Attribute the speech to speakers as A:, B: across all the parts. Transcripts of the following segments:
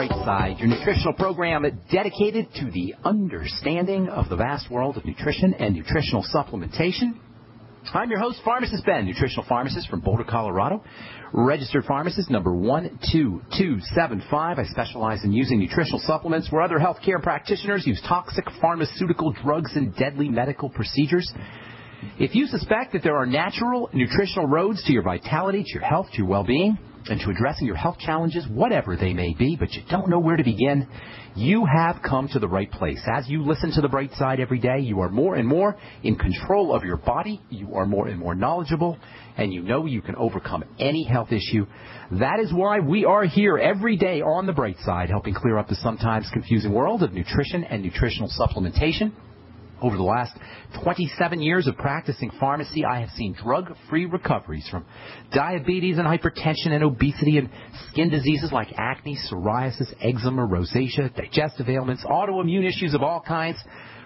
A: Bright Side, your nutritional program dedicated to the understanding of the vast world of nutrition and nutritional supplementation. I'm your host, Pharmacist Ben, nutritional pharmacist from Boulder, Colorado. Registered pharmacist number 12275. I specialize in using nutritional supplements where other healthcare practitioners use toxic pharmaceutical drugs and deadly medical procedures. If you suspect that there are natural nutritional roads to your vitality, to your health, to your well-being, and to addressing your health challenges, whatever they may be, but you don't know where to begin, you have come to the right place. As you listen to the bright side every day, you are more and more in control of your body, you are more and more knowledgeable, and you know you can overcome any health issue. That is why we are here every day on the bright side, helping clear up the sometimes confusing world of nutrition and nutritional supplementation. Over the last 27 years of practicing pharmacy, I have seen drug-free recoveries from diabetes and hypertension and obesity and skin diseases like acne, psoriasis, eczema, rosacea, digestive ailments, autoimmune issues of all kinds.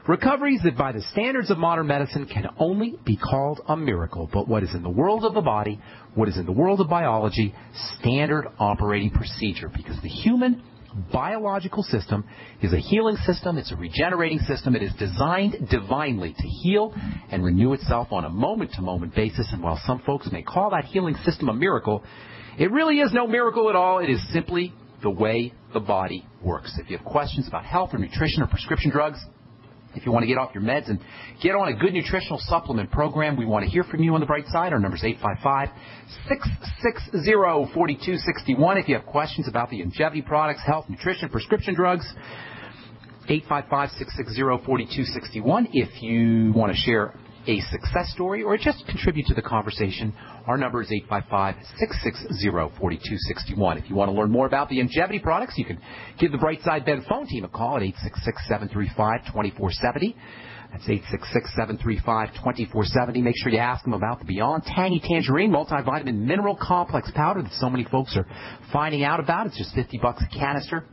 A: Recoveries that by the standards of modern medicine can only be called a miracle. But what is in the world of the body, what is in the world of biology, standard operating procedure. Because the human biological system is a healing system, it's a regenerating system. It is designed divinely to heal and renew itself on a moment to moment basis. And while some folks may call that healing system a miracle, it really is no miracle at all. It is simply the way the body works. If you have questions about health or nutrition or prescription drugs, if you want to get off your meds and get on a good nutritional supplement program, we want to hear from you on the bright side. Our number is 855-660-4261. If you have questions about the Youngevity products, health, nutrition, prescription drugs, 855-660-4261. If you want to share a success story or just contribute to the conversation, our number is 855-660-4261. If you want to learn more about the Youngevity products, you can give the Brightside Ben phone team a call at 866-735-2470. That's 866-735-2470. Make sure you ask them about the Beyond Tangy Tangerine Multivitamin Mineral Complex Powder that so many folks are finding out about. It's just 50 bucks a canister.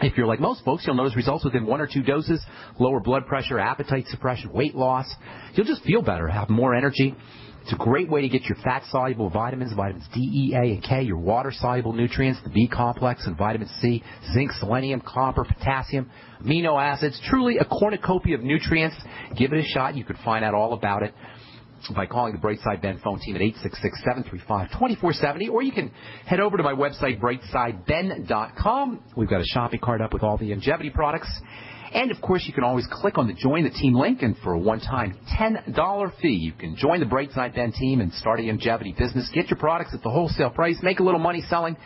A: If you're like most folks, you'll notice results within one or two doses, lower blood pressure, appetite suppression, weight loss. You'll just feel better, have more energy. It's a great way to get your fat-soluble vitamins, vitamins D, E, A, and K, your water-soluble nutrients, the B complex and vitamin C, zinc, selenium, copper, potassium, amino acids. Truly a cornucopia of nutrients. Give it a shot. You can find out all about it by calling the Brightside Ben phone team at 866-735-2470, or you can head over to my website, brightsideben.com. We've got a shopping cart up with all the Youngevity products. And of course, you can always click on the Join the Team link, and for a one-time $10 fee, you can join the Brightside Ben team and start a Youngevity business. Get your products at the wholesale price, make a little money selling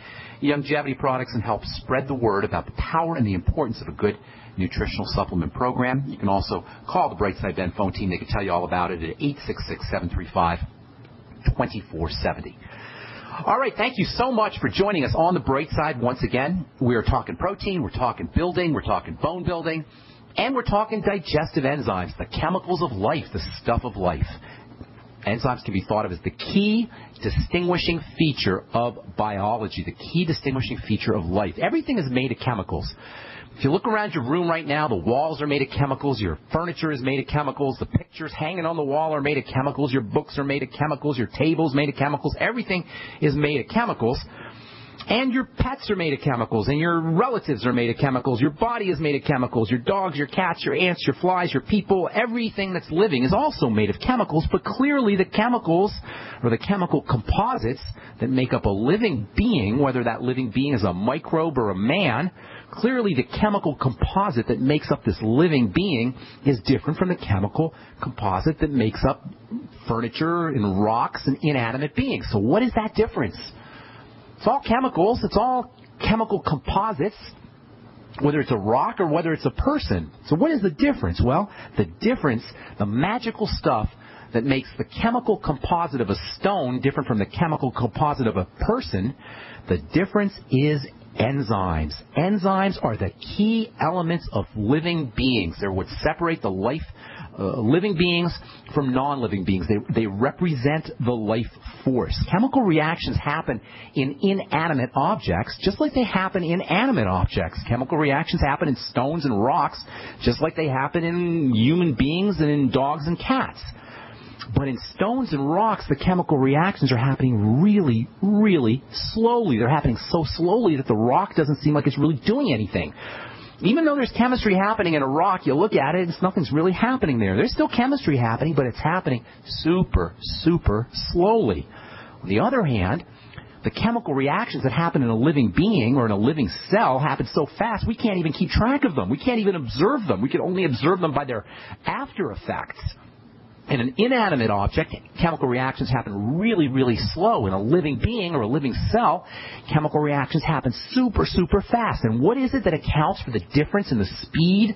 A: Youngevity products, and help spread the word about the power and the importance of a good nutritional supplement program. You can also call the Brightside Ben phone team. They can tell you all about it at 866-735-2470. All right, thank you so much for joining us on the bright side once again. We are talking protein, we're talking building, we're talking bone building, and we're talking digestive enzymes, the chemicals of life, the stuff of life. Enzymes can be thought of as the key distinguishing feature of biology, the key distinguishing feature of life. Everything is made of chemicals. If you look around your room right now, the walls are made of chemicals, your furniture is made of chemicals, the pictures hanging on the wall are made of chemicals, your books are made of chemicals, your table's made of chemicals, everything is made of chemicals. And your pets are made of chemicals, and your relatives are made of chemicals, your body is made of chemicals, your dogs, your cats, your ants, your flies, your people, everything that's living is also made of chemicals, but clearly the chemicals, or the chemical composites that make up a living being, whether that living being is a microbe or a man, Clearly, the chemical composite that makes up this living being is different from the chemical composite that makes up furniture and rocks and inanimate beings. So, what is that difference? It's all chemicals, it's all chemical composites, whether it's a rock or whether it's a person. So, what is the difference? Well, the difference, the magical stuff that makes the chemical composite of a stone different from the chemical composite of a person, the difference is enzymes. Enzymes are the key elements of living beings. They're what separate the life uh, living beings from non-living beings. They, they represent the life force. Chemical reactions happen in inanimate objects just like they happen in animate objects. Chemical reactions happen in stones and rocks just like they happen in human beings and in dogs and cats. But in stones and rocks, the chemical reactions are happening really, really slowly. They're happening so slowly that the rock doesn't seem like it's really doing anything. Even though there's chemistry happening in a rock, you look at it, and nothing's really happening there. There's still chemistry happening, but it's happening super, super slowly. On the other hand, the chemical reactions that happen in a living being or in a living cell happen so fast we can't even keep track of them. We can't even observe them. We can only observe them by their after effects. In an inanimate object, chemical reactions happen really, really slow. In a living being or a living cell, chemical reactions happen super, super fast. And what is it that accounts for the difference in the speed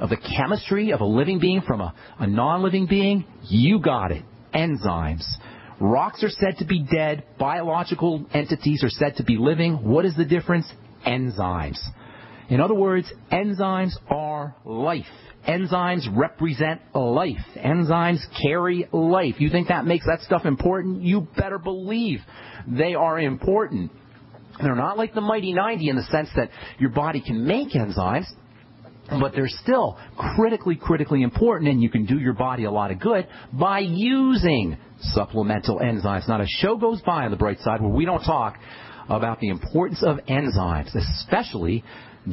A: of the chemistry of a living being from a, a non-living being? You got it. Enzymes. Rocks are said to be dead. Biological entities are said to be living. What is the difference? Enzymes. In other words, enzymes are life. Enzymes represent life. Enzymes carry life. You think that makes that stuff important? You better believe they are important. They're not like the mighty 90 in the sense that your body can make enzymes, but they're still critically, critically important, and you can do your body a lot of good by using supplemental enzymes. Not a show goes by on the bright side where we don't talk about the importance of enzymes, especially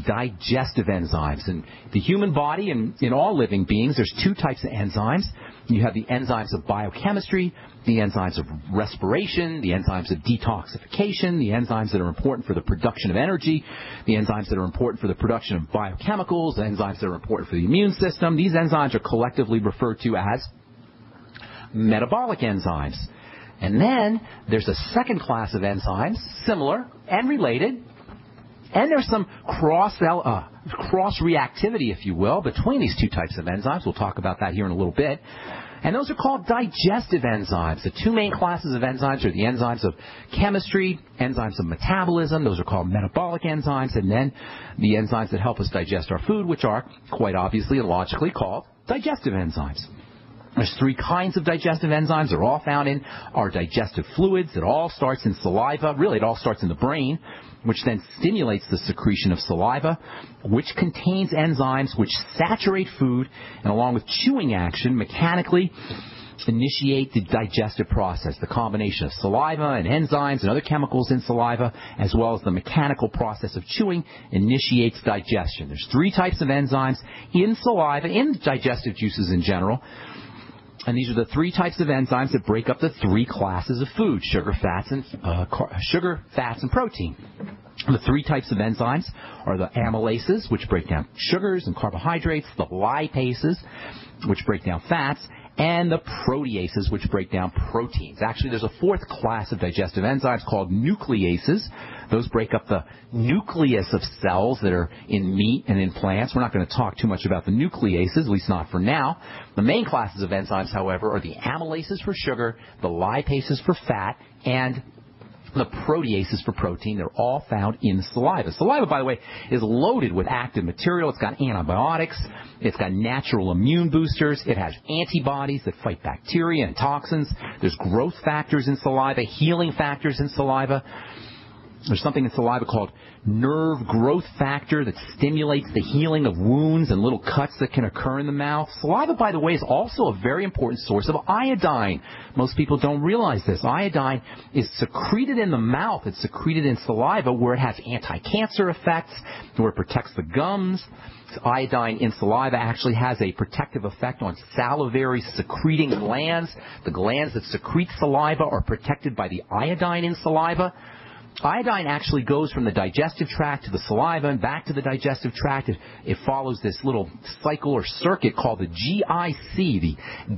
A: digestive enzymes. In the human body and in all living beings, there's two types of enzymes. You have the enzymes of biochemistry, the enzymes of respiration, the enzymes of detoxification, the enzymes that are important for the production of energy, the enzymes that are important for the production of biochemicals, the enzymes that are important for the immune system. These enzymes are collectively referred to as metabolic enzymes. And then there's a second class of enzymes, similar and related, and there's some cross uh, cross reactivity, if you will, between these two types of enzymes. We'll talk about that here in a little bit. And those are called digestive enzymes. The two main classes of enzymes are the enzymes of chemistry, enzymes of metabolism. Those are called metabolic enzymes. And then the enzymes that help us digest our food, which are quite obviously and logically called digestive enzymes. There's three kinds of digestive enzymes. They're all found in our digestive fluids. It all starts in saliva. Really, it all starts in the brain, which then stimulates the secretion of saliva, which contains enzymes which saturate food and along with chewing action mechanically initiate the digestive process, the combination of saliva and enzymes and other chemicals in saliva, as well as the mechanical process of chewing, initiates digestion. There's three types of enzymes in saliva, in digestive juices in general. And these are the three types of enzymes that break up the three classes of food: sugar, fats, and uh, sugar, fats, and protein. The three types of enzymes are the amylases, which break down sugars and carbohydrates, the lipases, which break down fats, and the proteases, which break down proteins. Actually, there's a fourth class of digestive enzymes called nucleases. Those break up the nucleus of cells that are in meat and in plants. We're not going to talk too much about the nucleases, at least not for now. The main classes of enzymes, however, are the amylases for sugar, the lipases for fat, and the proteases for protein. They're all found in saliva. Saliva, by the way, is loaded with active material. It's got antibiotics. It's got natural immune boosters. It has antibodies that fight bacteria and toxins. There's growth factors in saliva, healing factors in saliva. There's something in saliva called nerve growth factor that stimulates the healing of wounds and little cuts that can occur in the mouth. Saliva, by the way, is also a very important source of iodine. Most people don't realize this. Iodine is secreted in the mouth. It's secreted in saliva where it has anti-cancer effects, where it protects the gums. Iodine in saliva actually has a protective effect on salivary secreting glands. The glands that secrete saliva are protected by the iodine in saliva. Iodine actually goes from the digestive tract to the saliva and back to the digestive tract. It, it follows this little cycle or circuit called the GIC, the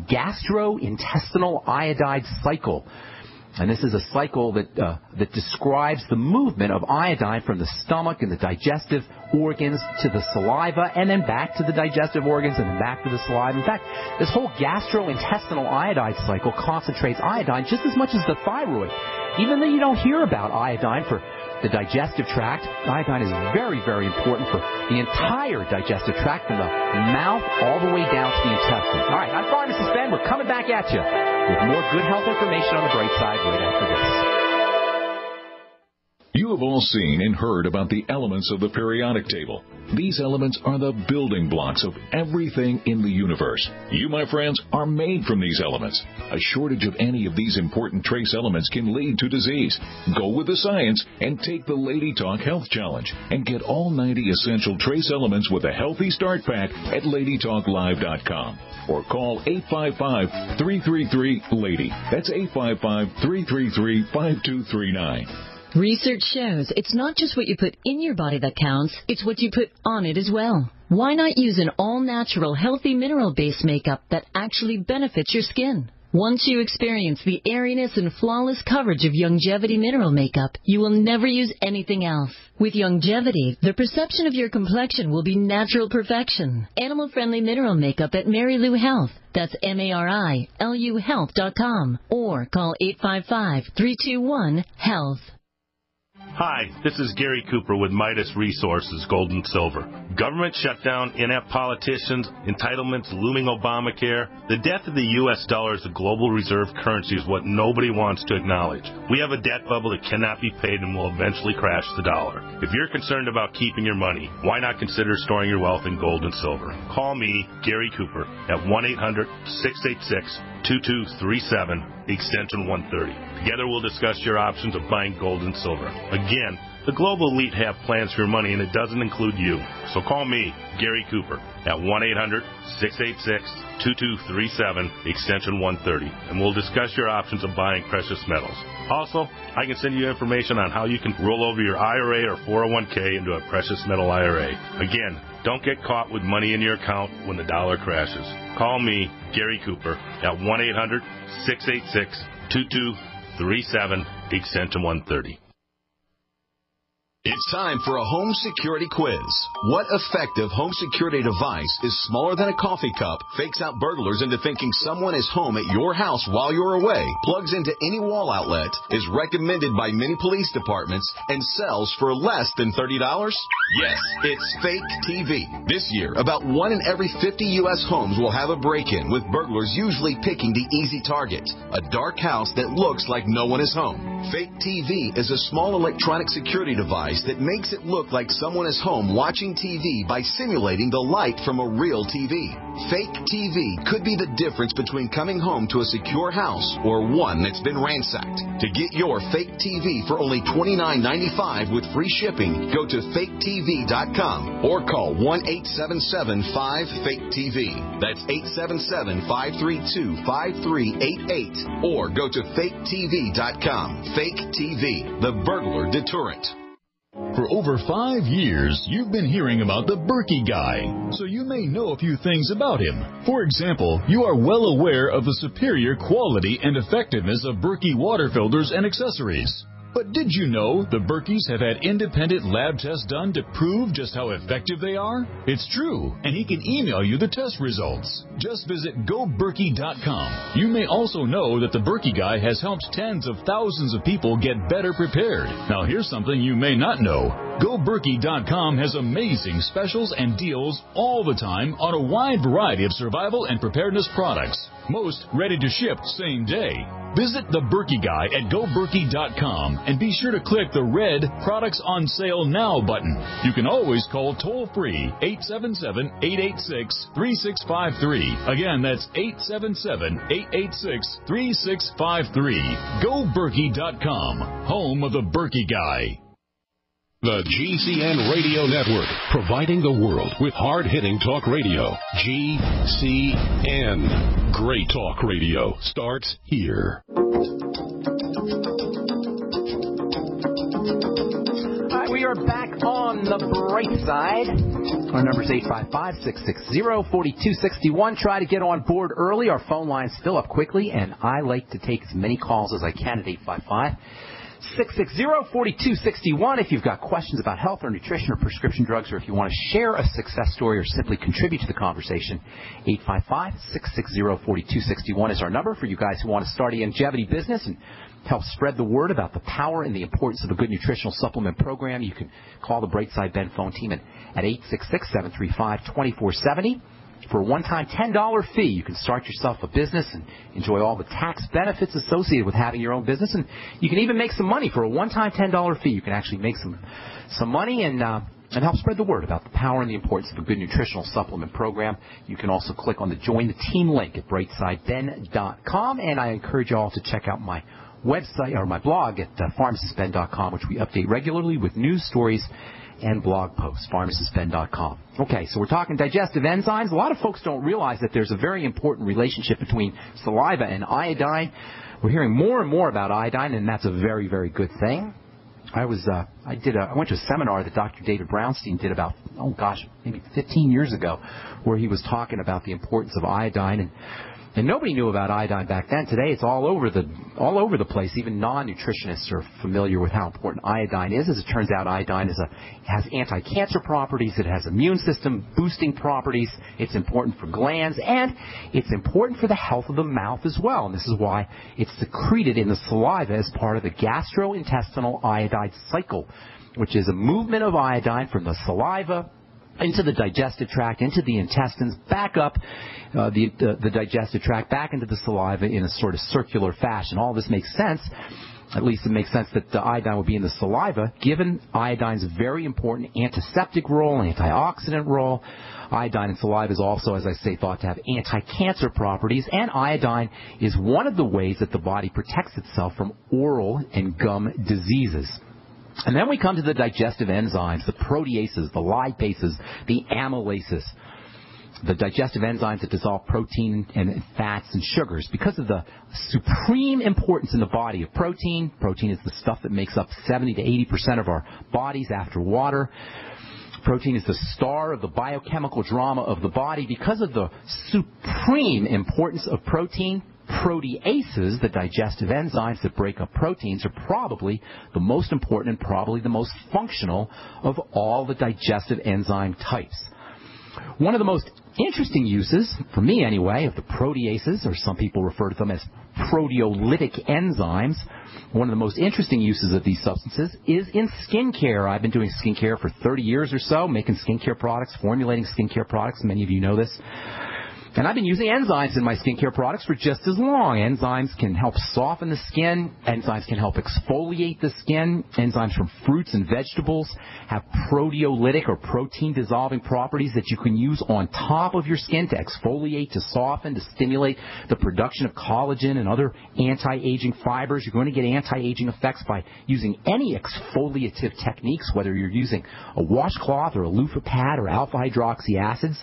A: gastrointestinal iodide cycle. And this is a cycle that, uh, that describes the movement of iodine from the stomach and the digestive organs to the saliva and then back to the digestive organs and then back to the saliva. In fact, this whole gastrointestinal iodide cycle concentrates iodine just as much as the thyroid. Even though you don't hear about iodine for the digestive tract, iodine is very, very important for the entire digestive tract from the mouth all the way down to the intestines. All right, I'm Pharmacist Ben. We're coming back at you with more good health information on the bright side right after this.
B: You have all seen and heard about the elements of the periodic table. These elements are the building blocks of everything in the universe. You, my friends, are made from these elements. A shortage of any of these important trace elements can lead to disease. Go with the science and take the Lady Talk Health Challenge and get all 90 essential trace elements with a healthy start pack at LadyTalkLive.com or call 855-333-LADY. That's 855-333-5239.
C: Research shows it's not just what you put in your body that counts, it's what you put on it as well. Why not use an all natural, healthy mineral based makeup that actually benefits your skin? Once you experience the airiness and flawless coverage of Youngevity mineral makeup, you will never use anything else. With Youngevity, the perception of your complexion will be natural perfection. Animal friendly mineral makeup at Marilu Health. That's M-A-R-I-L-U health.com or call 855-321-HEALTH.
D: Hi, this is Gary Cooper with Midas Resources Gold and Silver. Government shutdown, inept politicians, entitlements, looming Obamacare. The death of the U.S. dollar as a global reserve currency is what nobody wants to acknowledge. We have a debt bubble that cannot be paid and will eventually crash the dollar. If you're concerned about keeping your money, why not consider storing your wealth in gold and silver? Call me, Gary Cooper, at 1 800 686 2237, extension 130. Together we'll discuss your options of buying gold and silver. Again, the global elite have plans for your money and it doesn't include you. So call me, Gary Cooper, at 1-800-686-2237, extension 130, and we'll discuss your options of buying precious metals. Also, I can send you information on how you can roll over your IRA or 401k into a precious metal IRA. Again, don't get caught with money in your account when the dollar crashes. Call me, Gary Cooper, at 1-800-686-2237, extension 130.
E: It's time for a home security quiz. What effective home security device is smaller than a coffee cup, fakes out burglars into thinking someone is home at your house while you're away, plugs into any wall outlet, is recommended by many police departments, and sells for less than $30? Yes, it's Fake TV. This year, about one in every 50 U.S. homes will have a break-in, with burglars usually picking the easy target, a dark house that looks like no one is home. Fake TV is a small electronic security device device that makes it look like someone is home watching TV by simulating the light from a real TV. Fake TV could be the difference between coming home to a secure house or one that's been ransacked. To get your fake TV for only $29.95 with free shipping, go to faketv.com or call 1-877-5-FAKE-TV. That's 877-532-5388 or go to faketv.com. Fake TV, the burglar deterrent.
F: For over five years, you've been hearing about the Berkey guy, so you may know a few things about him. For example, you are well aware of the superior quality and effectiveness of Berkey water filters and accessories. But did you know the Berkeys have had independent lab tests done to prove just how effective they are? It's true, and he can email you the test results. Just visit goberkey.com. You may also know that the Berkey Guy has helped tens of thousands of people get better prepared. Now here's something you may not know. GoBerkey.com has amazing specials and deals all the time on a wide variety of survival and preparedness products. Most ready to ship same day. Visit the Berkey Guy at GoBerkey.com and be sure to click the red Products on Sale Now button. You can always call toll free 877 886 3653. Again, that's 877 886 3653. GoBerkey.com, home of the Berkey Guy.
G: The GCN Radio Network, providing the world with hard hitting talk radio. GCN. Great talk radio starts here.
A: We are back on the bright side. Our number is 855-660-4261. Try to get on board early. Our phone line's still up quickly, and I like to take as many calls as I can at 855. 660-4261 if you've got questions about health or nutrition or prescription drugs or if you want to share a success story or simply contribute to the conversation. 855-660-4261 is our number for you guys who want to start a Youngevity business and help spread the word about the power and the importance of a good nutritional supplement program. You can call the Brightside Ben phone team at, at 866-735-2470 For a one-time $10 fee, you can start yourself a business and enjoy all the tax benefits associated with having your own business, and you can even make some money for a one-time $10 fee. You can actually make some some money and uh, and help spread the word about the power and the importance of a good nutritional supplement program. You can also click on the Join the Team link at brightsideben.com, and I encourage you all to check out my website or my blog at uh, pharmacistben.com, which we update regularly with news stories and blog posts, pharmacistben.com. Okay, so we're talking digestive enzymes. A lot of folks don't realize that there's a very important relationship between saliva and iodine. We're hearing more and more about iodine, and that's a very, very good thing. I was uh, I did a, I went to a seminar that Dr. David Brownstein did about oh gosh maybe 15 years ago, where he was talking about the importance of iodine and and nobody knew about iodine back then. Today, it's all over the all over the place. Even non-nutritionists are familiar with how important iodine is. As it turns out, iodine is a has anti-cancer properties. It has immune system boosting properties. It's important for glands, and it's important for the health of the mouth as well. And this is why it's secreted in the saliva as part of the gastrointestinal iodide cycle, which is a movement of iodine from the saliva into the digestive tract, into the intestines, back up uh, the, the, the digestive tract, back into the saliva in a sort of circular fashion. All this makes sense. At least it makes sense that the iodine would be in the saliva, given iodine's very important antiseptic role, antioxidant role. Iodine in saliva is also, as I say, thought to have anti-cancer properties, and iodine is one of the ways that the body protects itself from oral and gum diseases. And then we come to the digestive enzymes, the proteases, the lipases, the amylases, the digestive enzymes that dissolve protein and fats and sugars. Because of the supreme importance in the body of protein, protein is the stuff that makes up 70 to 80% of our bodies after water. Protein is the star of the biochemical drama of the body. Because of the supreme importance of protein, proteases, the digestive enzymes that break up proteins, are probably the most important and probably the most functional of all the digestive enzyme types. One of the most interesting uses, for me anyway, of the proteases, or some people refer to them as proteolytic enzymes, one of the most interesting uses of these substances is in skincare. I've been doing skincare for 30 years or so, making skincare products, formulating skincare products. Many of you know this. And I've been using enzymes in my skincare products for just as long. Enzymes can help soften the skin. Enzymes can help exfoliate the skin. Enzymes from fruits and vegetables have proteolytic or protein dissolving properties that you can use on top of your skin to exfoliate, to soften, to stimulate the production of collagen and other anti-aging fibers. You're going to get anti-aging effects by using any exfoliative techniques, whether you're using a washcloth or a loofah pad or alpha hydroxy acids.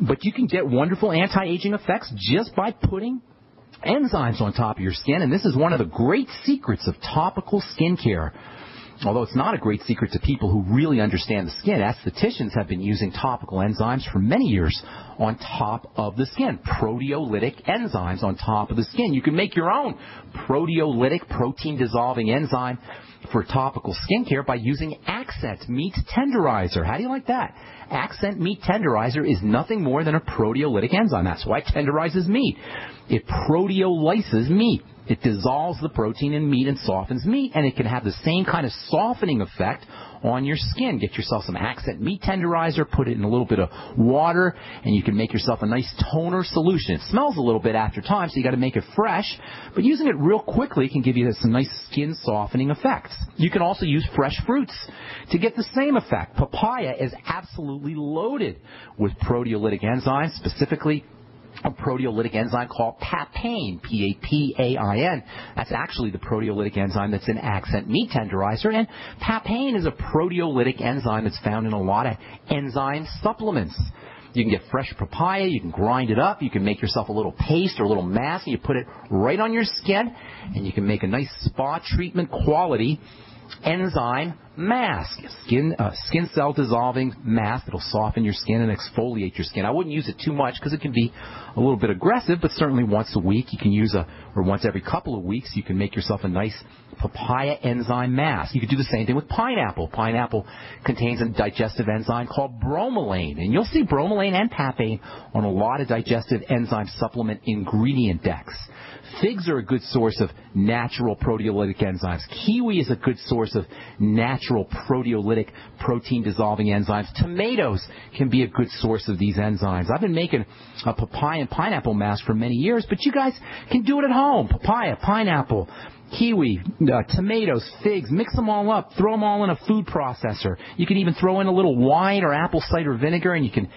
A: But you can get wonderful anti-aging effects just by putting enzymes on top of your skin, and this is one of the great secrets of topical skincare. Although it's not a great secret to people who really understand the skin, estheticians have been using topical enzymes for many years on top of the skin. Proteolytic enzymes on top of the skin. You can make your own proteolytic protein dissolving enzyme for topical skincare by using Accent Meat Tenderizer. How do you like that? Accent Meat Tenderizer is nothing more than a proteolytic enzyme. That's why it tenderizes meat. It proteolyses meat. It dissolves the protein in meat and softens meat, and it can have the same kind of softening effect on your skin. Get yourself some Accent Meat Tenderizer, put it in a little bit of water, and you can make yourself a nice toner solution. It smells a little bit after time, so you got to make it fresh, but using it real quickly can give you some nice skin softening effects. You can also use fresh fruits to get the same effect. Papaya is absolutely loaded with proteolytic enzymes, specifically a proteolytic enzyme called papain, P-A-P-A-I-N. That's actually the proteolytic enzyme that's in Accent Meat Tenderizer, and papain is a proteolytic enzyme that's found in a lot of enzyme supplements. You can get fresh papaya, you can grind it up, you can make yourself a little paste or a little mask, and you put it right on your skin, and you can make a nice spa treatment quality enzyme mask, skin uh, skin cell dissolving mask that'll soften your skin and exfoliate your skin. I wouldn't use it too much because it can be a little bit aggressive, but certainly once a week you can use a, or once every couple of weeks you can make yourself a nice papaya enzyme mask. You could do the same thing with pineapple. Pineapple contains a digestive enzyme called bromelain, and you'll see bromelain and papain on a lot of digestive enzyme supplement ingredient decks. Figs are a good source of natural proteolytic enzymes. Kiwi is a good source of natural proteolytic protein dissolving enzymes. Tomatoes can be a good source of these enzymes. I've been making a papaya and pineapple mask for many years, but you guys can do it at home. Papaya, pineapple, kiwi, uh, tomatoes, figs, mix them all up, throw them all in a food processor. You can even throw in a little wine or apple cider vinegar and you can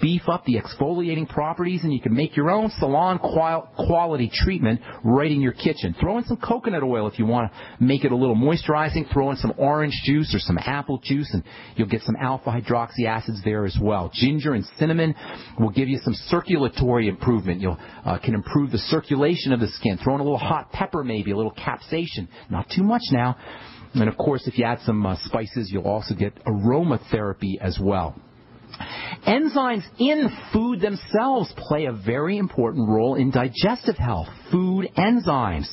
A: beef up the exfoliating properties and you can make your own salon quality treatment right in your kitchen. Throw in some coconut oil if you want to make it a little moisturizing. Throw in some orange juice or some apple juice and you'll get some alpha hydroxy acids there as well. Ginger and cinnamon will give you some circulatory improvement. You uh, can improve the circulation of the skin. Throw in a little hot pepper maybe, a little Not too much now. And of course, if you add some uh, spices, you'll also get aromatherapy as well. Enzymes in food themselves play a very important role in digestive health. Food enzymes.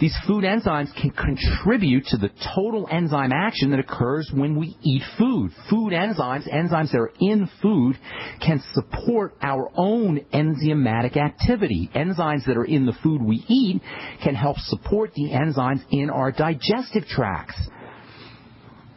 A: These food enzymes can contribute to the total enzyme action that occurs when we eat food. Food enzymes, enzymes that are in food, can support our own enzymatic activity. Enzymes that are in the food we eat can help support the enzymes in our digestive tracts.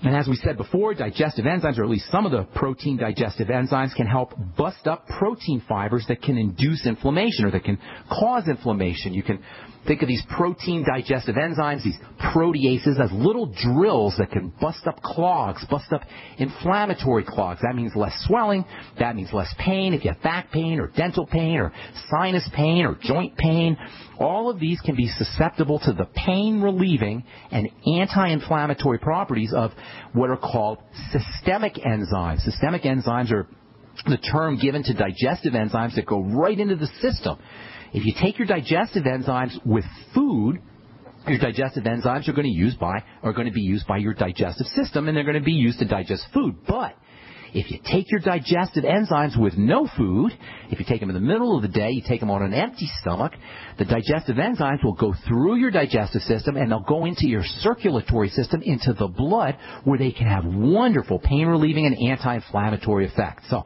A: And as we said before, digestive enzymes, or at least some of the protein digestive enzymes, can help bust up protein fibers that can induce inflammation or that can cause inflammation. You can Think of these protein digestive enzymes, these proteases, as little drills that can bust up clogs, bust up inflammatory clogs. That means less swelling. That means less pain. If you have back pain or dental pain or sinus pain or joint pain, all of these can be susceptible to the pain relieving and anti-inflammatory properties of what are called systemic enzymes. Systemic enzymes are the term given to digestive enzymes that go right into the system. If you take your digestive enzymes with food, your digestive enzymes are going to use by are going to be used by your digestive system and they're going to be used to digest food. But if you take your digestive enzymes with no food, if you take them in the middle of the day, you take them on an empty stomach, the digestive enzymes will go through your digestive system and they'll go into your circulatory system, into the blood, where they can have wonderful pain relieving and anti-inflammatory effects. So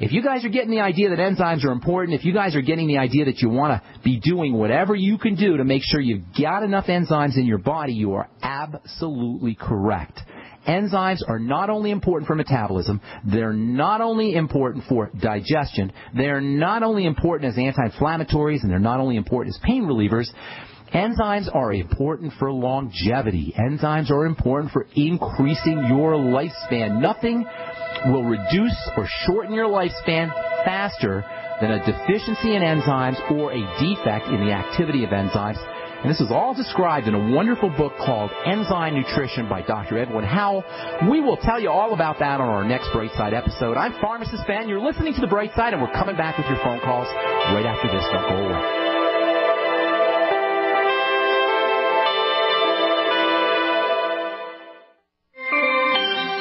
A: if you guys are getting the idea that enzymes are important, if you guys are getting the idea that you want to be doing whatever you can do to make sure you've got enough enzymes in your body, you are absolutely correct. Enzymes are not only important for metabolism, they're not only important for digestion, they're not only important as anti-inflammatories, and they're not only important as pain relievers, Enzymes are important for longevity. Enzymes are important for increasing your lifespan. Nothing will reduce or shorten your lifespan faster than a deficiency in enzymes or a defect in the activity of enzymes. And this is all described in a wonderful book called Enzyme Nutrition by Dr. Edwin Howell. We will tell you all about that on our next Bright Side episode. I'm Pharmacist Ben. You're listening to The Bright Side, and we're coming back with your phone calls right after this. Don't go away.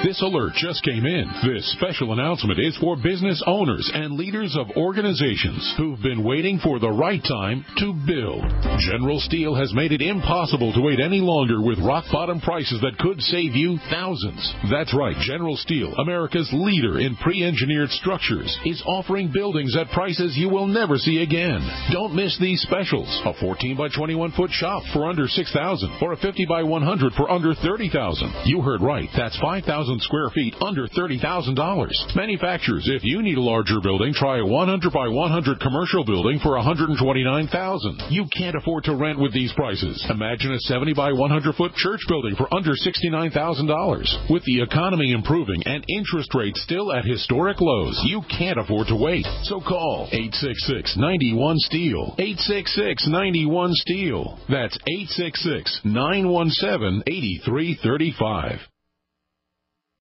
G: This alert just came in. This special announcement is for business owners and leaders of organizations who've been waiting for the right time to build. General Steel has made it impossible to wait any longer with rock bottom prices that could save you thousands. That's right, General Steel, America's leader in pre-engineered structures, is offering buildings at prices you will never see again. Don't miss these specials. A 14 by 21 foot shop for under 6,000 or a 50 by 100 for under 30,000. You heard right. That's 5,000 square feet under $30,000. Manufacturers, if you need a larger building, try a 100 by 100 commercial building for 129,000. You can't afford to rent with these prices. Imagine a 70 by 100 foot church building for under $69,000. With the economy improving and interest rates still at historic lows, you can't afford to wait. So call 866 91 Steel. 866 91 Steel. That's 866 917 8335.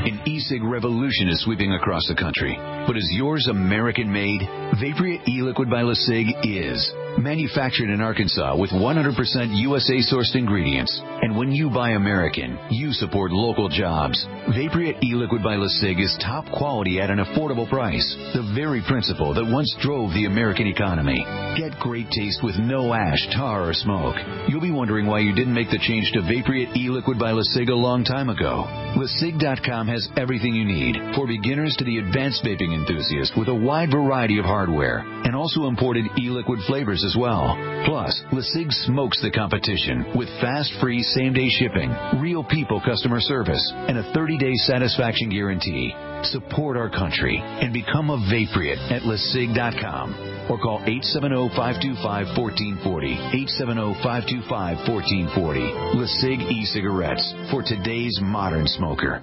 H: An e-cig revolution is sweeping across the country. But is yours American made? Vaporia e-liquid by LeSig is. Manufactured in Arkansas with 100% USA sourced ingredients. And when you buy American, you support local jobs. Vaporia e-liquid by LeSig is top quality at an affordable price. The very principle that once drove the American economy. Get great taste with no ash, tar, or smoke. You'll be wondering why you didn't make the change to Vaporia e-liquid by LeSig a long time ago. LeSig.com has everything you need for beginners to the advanced vaping enthusiast with a wide variety of hardware and also imported e-liquid flavors as well. Plus, LeSig smokes the competition with fast, free, same-day shipping, real people customer service, and a 30-day satisfaction guarantee. Support our country and become a Vapriot at LeSig.com or call 870-525-1440. 870-525-1440. LeSig e-cigarettes for today's modern smoker.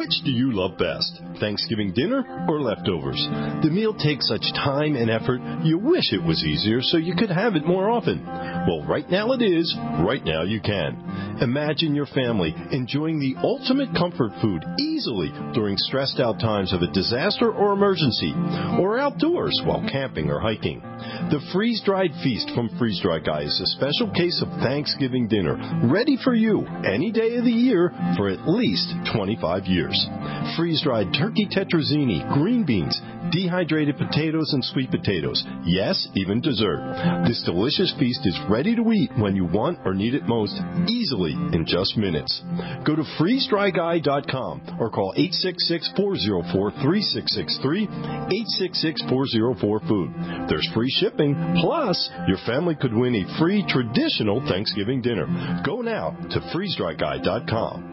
I: Which do you love best, Thanksgiving dinner or leftovers? The meal takes such time and effort, you wish it was easier so you could have it more often. Well, right now it is. Right now you can. Imagine your family enjoying the ultimate comfort food easily during stressed out times of a disaster or emergency, or outdoors while camping or hiking. The freeze dried feast from Freeze Dry Guy is a special case of Thanksgiving dinner, ready for you any day of the year for at least 25 years. Freeze dried turkey tetrazzini, green beans, dehydrated potatoes, and sweet potatoes. Yes, even dessert. This delicious feast is ready to eat when you want or need it most, easily in just minutes. Go to freezedryguy.com or call 866 404 3663 866 404 food. There's free shipping, plus, your family could win a free traditional Thanksgiving dinner. Go now to freezedryguy.com.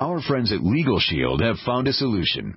H: Our friends at Legal Shield have found a solution.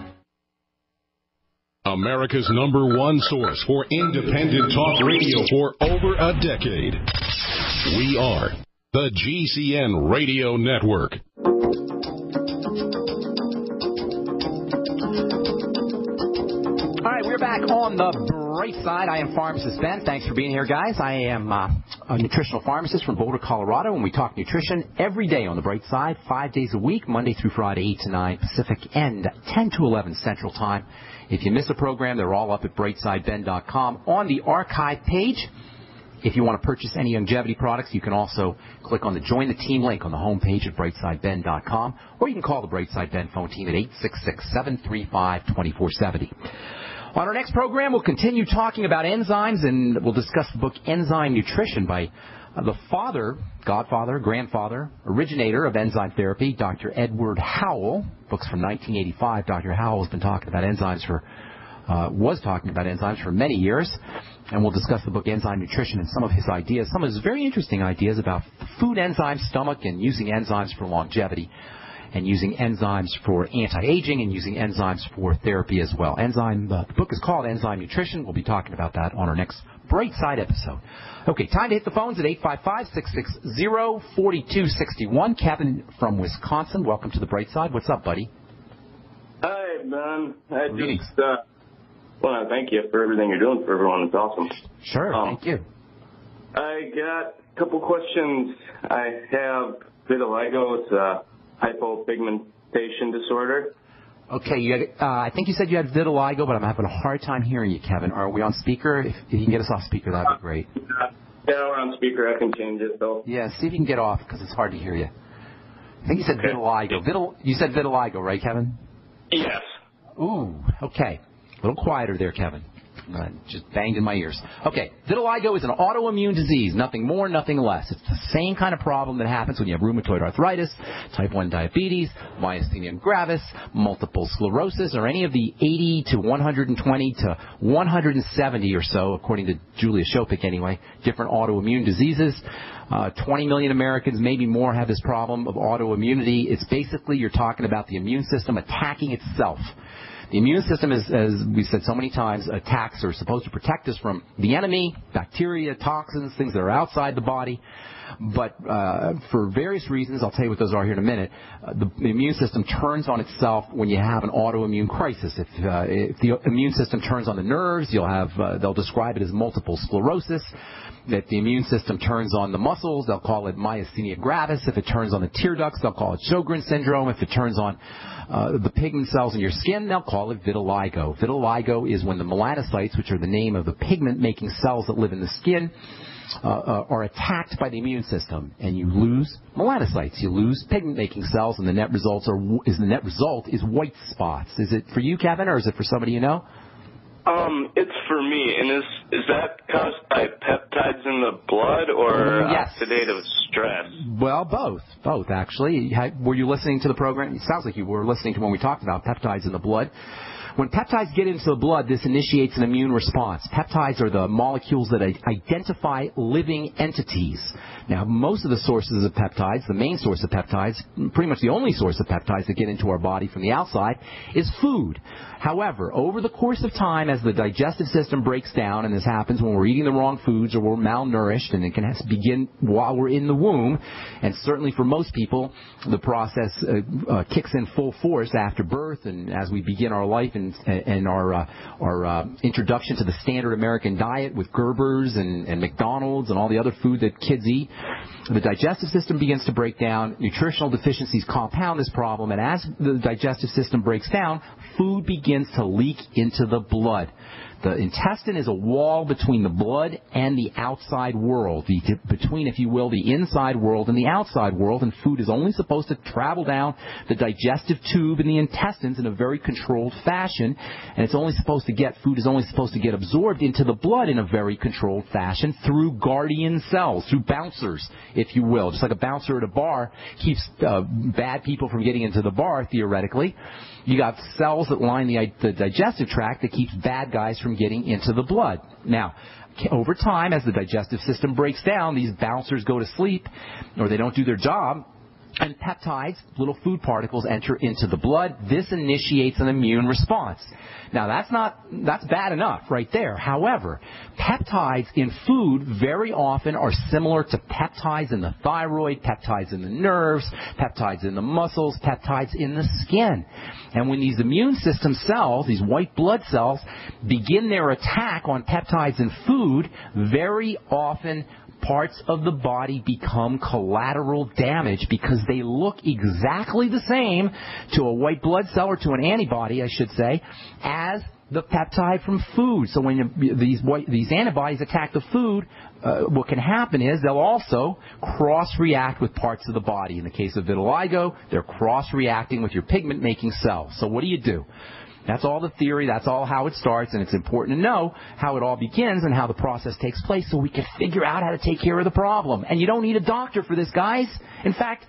G: America's number one source for independent talk radio for over a decade. We are the GCN Radio Network.
A: All right, we're back on the bright side. I am Pharmacist Ben. Thanks for being here, guys. I am uh, a nutritional pharmacist from Boulder, Colorado, and we talk nutrition every day on the bright side, five days a week, Monday through Friday, 8 to 9 Pacific, and 10 to 11 Central Time. If you miss a program, they're all up at brightsideben.com on the archive page. If you want to purchase any Youngevity products, you can also click on the Join the Team link on the homepage at brightsideben.com, or you can call the Brightside Ben phone team at 866-735-2470. On our next program, we'll continue talking about enzymes, and we'll discuss the book Enzyme Nutrition by the father, godfather, grandfather, originator of enzyme therapy, Dr. Edward Howell. Books from 1985. Dr. Howell has been talking about enzymes for uh, was talking about enzymes for many years, and we'll discuss the book Enzyme Nutrition and some of his ideas, some of his very interesting ideas about food enzymes, stomach, and using enzymes for longevity and using enzymes for anti-aging and using enzymes for therapy as well. Enzyme, uh, the book is called Enzyme Nutrition. We'll be talking about that on our next Bright Side episode. Okay, time to hit the phones at 855-660-4261. Kevin from Wisconsin, welcome to the Bright Side. What's up, buddy?
J: Hi, Ben. I just uh, want to thank you for everything you're doing for everyone. It's awesome.
A: Sure, um, thank you.
J: I got a couple questions. I have vitiligo. It's a hypopigmentation disorder.
A: Okay, you had, uh, I think you said you had vitiligo, but I'm having a hard time hearing you, Kevin. Are we on speaker? If, if you can get us off speaker, that'd be great.
J: Yeah, we're on speaker. I can change it though.
A: Yeah, see if you can get off because it's hard to hear you. I think you said okay. vitiligo. Vitil, you said vitiligo, right, Kevin?
J: Yes.
A: Ooh, okay. A little quieter there, Kevin. Uh, just banged in my ears. Okay, vitiligo is an autoimmune disease, nothing more, nothing less. It's the same kind of problem that happens when you have rheumatoid arthritis, type 1 diabetes, myasthenia gravis, multiple sclerosis, or any of the 80 to 120 to 170 or so, according to Julia Shopik anyway, different autoimmune diseases. Uh, 20 million Americans, maybe more, have this problem of autoimmunity. It's basically you're talking about the immune system attacking itself. The immune system, is, as we've said so many times, attacks are supposed to protect us from the enemy, bacteria, toxins, things that are outside the body. But uh, for various reasons, I'll tell you what those are here in a minute, uh, the, the, immune system turns on itself when you have an autoimmune crisis. If, uh, if the immune system turns on the nerves, you'll have, uh, they'll describe it as multiple sclerosis that the immune system turns on the muscles, they'll call it myasthenia gravis. If it turns on the tear ducts, they'll call it Sjogren's syndrome. If it turns on uh, the pigment cells in your skin, they'll call it vitiligo. Vitiligo is when the melanocytes, which are the name of the pigment-making cells that live in the skin, uh, uh, are attacked by the immune system, and you lose melanocytes. You lose pigment-making cells, and the net results are is the net result is white spots. Is it for you, Kevin, or is it for somebody you know?
J: Um, it's for me, and is is that caused by peptides in the blood or
A: yes.
J: oxidative stress?
A: Well, both, both actually. Were you listening to the program? It sounds like you were listening to when we talked about peptides in the blood. When peptides get into the blood, this initiates an immune response. Peptides are the molecules that identify living entities. Now, most of the sources of peptides, the main source of peptides, pretty much the only source of peptides that get into our body from the outside, is food. However, over the course of time, as the digestive system breaks down, and this happens when we're eating the wrong foods or we're malnourished, and it can begin while we're in the womb, and certainly for most people, the process uh, uh, kicks in full force after birth, and as we begin our life and, and our uh, our uh, introduction to the standard American diet with Gerber's and, and McDonald's and all the other food that kids eat, the digestive system begins to break down. Nutritional deficiencies compound this problem, and as the digestive system breaks down, food begins to leak into the blood. The intestine is a wall between the blood and the outside world, the, between, if you will, the inside world and the outside world, and food is only supposed to travel down the digestive tube in the intestines in a very controlled fashion, and it's only supposed to get, food is only supposed to get absorbed into the blood in a very controlled fashion through guardian cells, through bouncers, if you will. Just like a bouncer at a bar keeps uh, bad people from getting into the bar, theoretically. You got cells that line the, the digestive tract that keeps bad guys from getting into the blood. Now, over time, as the digestive system breaks down, these bouncers go to sleep or they don't do their job, and peptides, little food particles, enter into the blood. This initiates an immune response. Now that's not, that's bad enough right there. However, peptides in food very often are similar to peptides in the thyroid, peptides in the nerves, peptides in the muscles, peptides in the skin. And when these immune system cells, these white blood cells, begin their attack on peptides in food, very often parts of the body become collateral damage because they look exactly the same to a white blood cell or to an antibody, I should say, as the peptide from food. So when these white, these antibodies attack the food, uh, what can happen is they'll also cross-react with parts of the body. In the case of vitiligo, they're cross-reacting with your pigment-making cells. So what do you do? That's all the theory. That's all how it starts, and it's important to know how it all begins and how the process takes place so we can figure out how to take care of the problem. And you don't need a doctor for this, guys. In fact,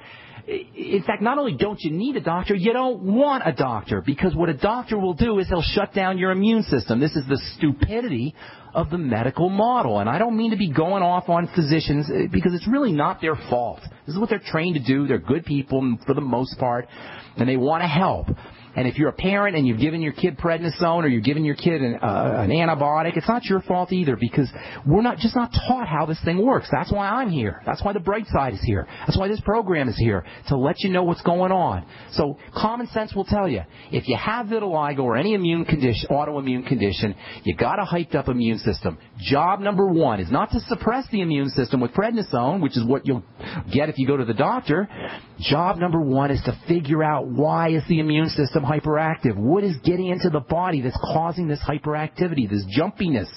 A: in fact, not only don't you need a doctor, you don't want a doctor because what a doctor will do is he'll shut down your immune system. This is the stupidity of the medical model. And I don't mean to be going off on physicians eh, because it's really not their fault. This is what they're trained to do. They're good people for the most part and they want to help. And if you're a parent and you've given your kid prednisone or you're giving your kid an, uh, an antibiotic, it's not your fault either because we're not just not taught how this thing works. That's why I'm here. That's why the bright side is here. That's why this program is here to let you know what's going on. So common sense will tell you if you have vitiligo or any immune condition, autoimmune condition, you got a hyped up immune system. Job number one is not to suppress the immune system with prednisone, which is what you'll get if you go to the doctor. Job number one is to figure out why is the immune system hyperactive? What is getting into the body that's causing this hyperactivity, this jumpiness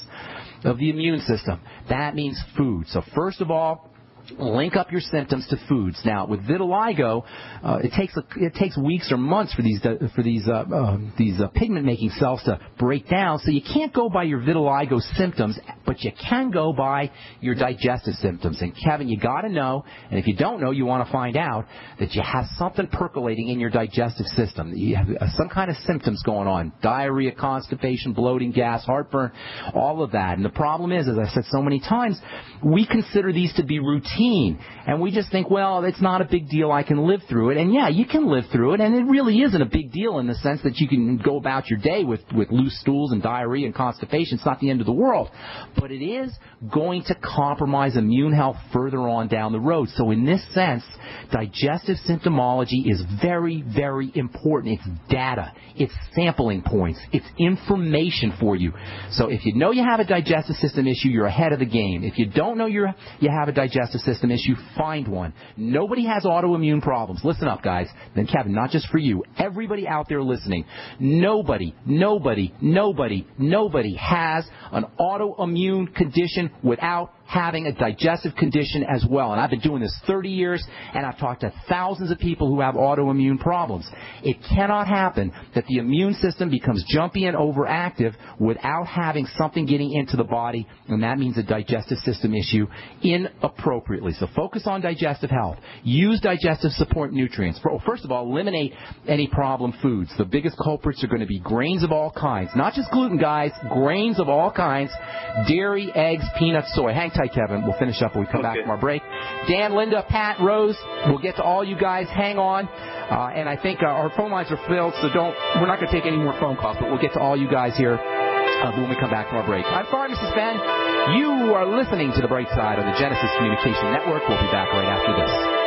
A: of the immune system? That means food. So first of all, link up your symptoms to foods. Now, with vitiligo, uh, it takes a, it takes weeks or months for these for these uh, uh, these uh, pigment making cells to break down. So you can't go by your vitiligo symptoms, but you can go by your digestive symptoms. And Kevin, you got to know, and if you don't know, you want to find out that you have something percolating in your digestive system. You have uh, some kind of symptoms going on: diarrhea, constipation, bloating, gas, heartburn, all of that. And the problem is, as I said so many times, we consider these to be routine and we just think, well, it's not a big deal. I can live through it. And yeah, you can live through it. And it really isn't a big deal in the sense that you can go about your day with, with loose stools and diarrhea and constipation. It's not the end of the world. But it is going to compromise immune health further on down the road. So in this sense, digestive symptomology is very, very important. It's data. It's sampling points. It's information for you. So if you know you have a digestive system issue, you're ahead of the game. If you don't know you're, you have a digestive system issue, find one. Nobody has autoimmune problems. Listen up, guys. Then Kevin, not just for you. Everybody out there listening. Nobody, nobody, nobody, nobody has an autoimmune condition without having a digestive condition as well. And I've been doing this 30 years, and I've talked to thousands of people who have autoimmune problems. It cannot happen that the immune system becomes jumpy and overactive without having something getting into the body, and that means a digestive system issue inappropriately. So focus on digestive health. Use digestive support nutrients. First of all, eliminate any problem foods. The biggest culprits are going to be grains of all kinds, not just gluten, guys, grains of all kinds, dairy, eggs, peanuts, soy. Tight, Kevin. We'll finish up when we come okay. back from our break. Dan, Linda, Pat, Rose, we'll get to all you guys. Hang on. Uh, and I think uh, our phone lines are filled, so don't. We're not going to take any more phone calls, but we'll get to all you guys here uh, when we come back from our break. I'm Pharmacist Ben. You are listening to the Bright Side on the Genesis Communication Network. We'll be back right after this.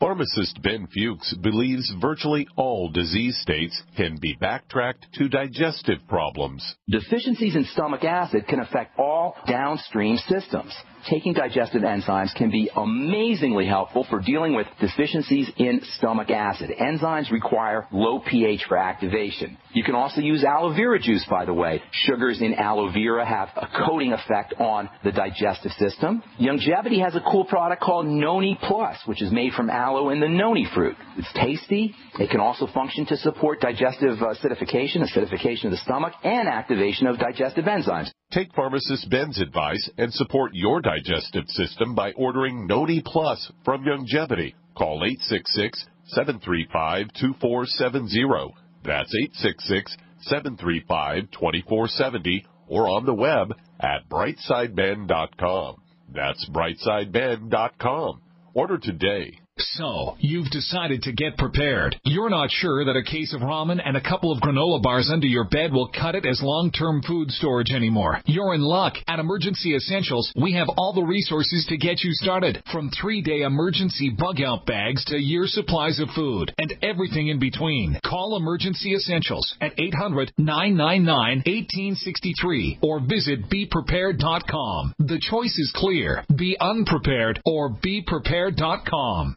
K: Pharmacist Ben Fuchs believes virtually all disease states can be backtracked to digestive problems.
A: Deficiencies in stomach acid can affect all downstream systems taking digestive enzymes can be amazingly helpful for dealing with deficiencies in stomach acid. Enzymes require low pH for activation. You can also use aloe vera juice, by the way. Sugars in aloe vera have a coating effect on the digestive system. Youngevity has a cool product called Noni Plus, which is made from aloe and the noni fruit. It's tasty. It can also function to support digestive uh, acidification, acidification of the stomach, and activation of digestive enzymes.
K: Take pharmacist Ben's advice and support your digestive system by ordering Noni Plus from Youngevity. Call 866-735-2470. That's 866-735-2470 or on the web at brightsideben.com. That's brightsideben.com. Order today.
L: So, you've decided to get prepared. You're not sure that a case of ramen and a couple of granola bars under your bed will cut it as long-term food storage anymore. You're in luck. At Emergency Essentials, we have all the resources to get you started. From three-day emergency bug-out bags to year supplies of food and everything in between. Call Emergency Essentials at 800-999-1863 or visit BePrepared.com. The choice is clear. Be unprepared or BePrepared.com.